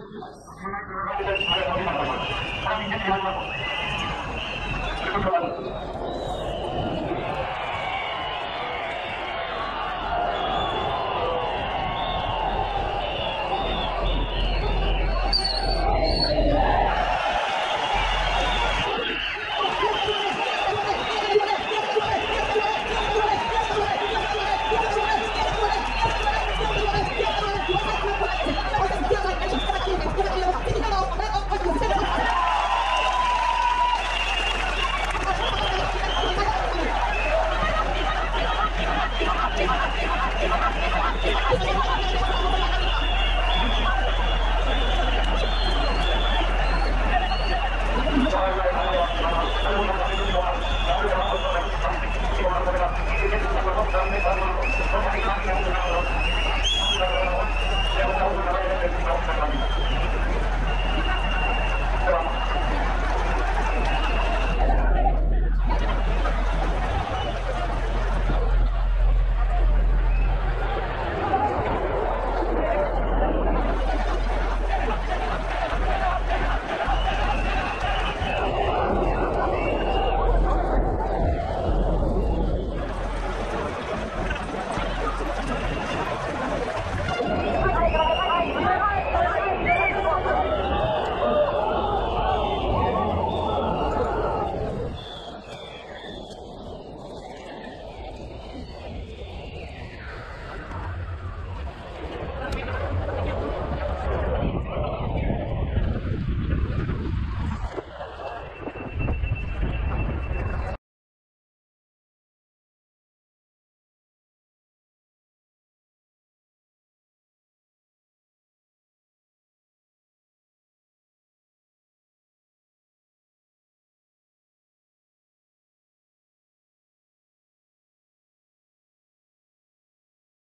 Gracias.